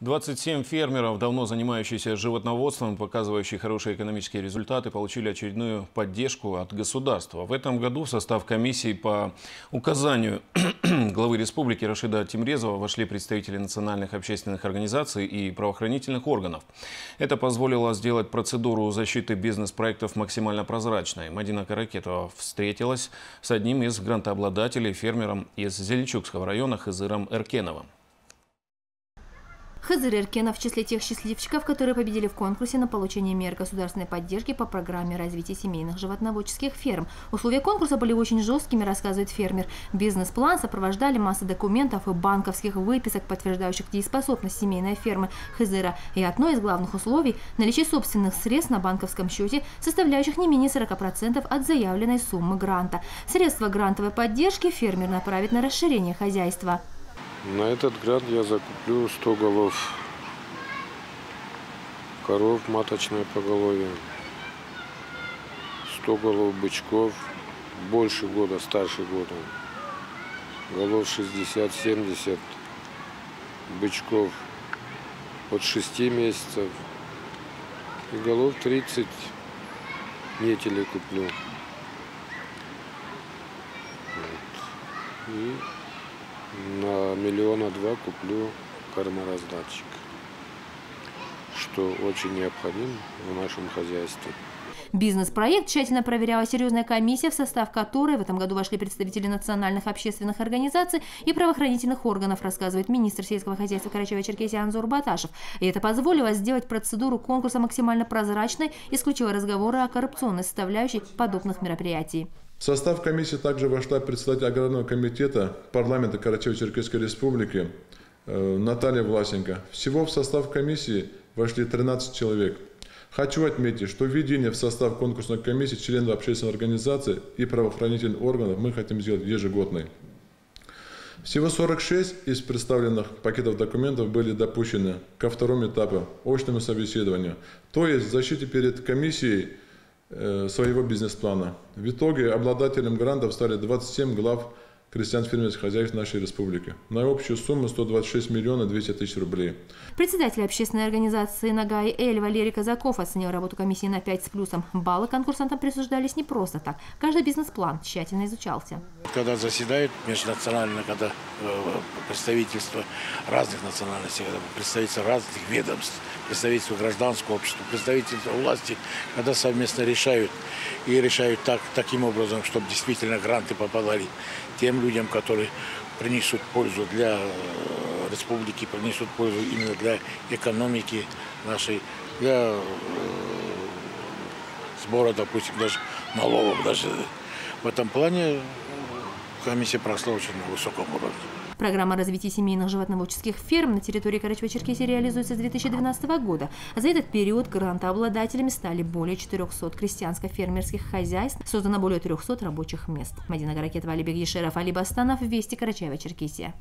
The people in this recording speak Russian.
27 фермеров, давно занимающихся животноводством, показывающие хорошие экономические результаты, получили очередную поддержку от государства. В этом году в состав комиссии по указанию главы республики Рашида Тимрезова вошли представители национальных общественных организаций и правоохранительных органов. Это позволило сделать процедуру защиты бизнес-проектов максимально прозрачной. Мадина Каракетова встретилась с одним из грантообладателей, фермером из Зеленчукского района Хызыром Эркеновым. Хазыр Эркенов в числе тех счастливчиков, которые победили в конкурсе на получение мер государственной поддержки по программе развития семейных животноводческих ферм. Условия конкурса были очень жесткими, рассказывает фермер. Бизнес-план сопровождали масса документов и банковских выписок, подтверждающих дееспособность семейной фермы Хазыра. И одно из главных условий – наличие собственных средств на банковском счете, составляющих не менее 40% от заявленной суммы гранта. Средства грантовой поддержки фермер направит на расширение хозяйства. На этот грант я закуплю 100 голов. Коров маточное поголовье, 100 голов бычков, больше года, старше года, голов 60-70, бычков от 6 месяцев. И голов 30 нетелей куплю. Вот. И на миллиона два куплю кормораздатчик, что очень необходимо в нашем хозяйстве. Бизнес-проект тщательно проверяла серьезная комиссия, в состав которой в этом году вошли представители национальных общественных организаций и правоохранительных органов, рассказывает министр сельского хозяйства Карачаева-Черкесии Анзор Баташев. И это позволило сделать процедуру конкурса максимально прозрачной, исключила разговоры о коррупционной составляющей подобных мероприятий. В состав комиссии также вошла председатель аграрного комитета парламента Карачаево-Черкесской республики э, Наталья Власенко. Всего в состав комиссии вошли 13 человек. Хочу отметить, что введение в состав конкурсной комиссии членов общественной организации и правоохранительных органов мы хотим сделать ежегодной. Всего 46 из представленных пакетов документов были допущены ко второму этапу, очному собеседованию, то есть в защите перед комиссией своего бизнес-плана. В итоге обладателем грантов стали 27 глав крестьянско-фермерских хозяйств нашей республики на общую сумму 126 миллионов 200 тысяч рублей. Председатель общественной организации «Нагай» Эль Валерий Казаков оценил работу комиссии на 5 с плюсом. Баллы конкурсантам присуждались не просто так. Каждый бизнес-план тщательно изучался. Когда заседают межнационально, когда э, представительства разных национальностей, когда представительства разных ведомств, представительства гражданского общества, представительства власти, когда совместно решают и решают так, таким образом, чтобы действительно гранты попадали тем людям, которые принесут пользу для э, республики, принесут пользу именно для экономики нашей, для э, сбора, допустим, даже налогов. Даже в этом плане комиссия прошла очень на высоком уровне. Программа развития семейных животноводческих ферм на территории Карачева-Черкесии реализуется с 2012 года. За этот период грантообладателями стали более 400 крестьянско-фермерских хозяйств, создано более 300 рабочих мест. Мадина Гаракетова, Алибек Ешеров, Али Бастанов, Вести Карачаева-Черкесия.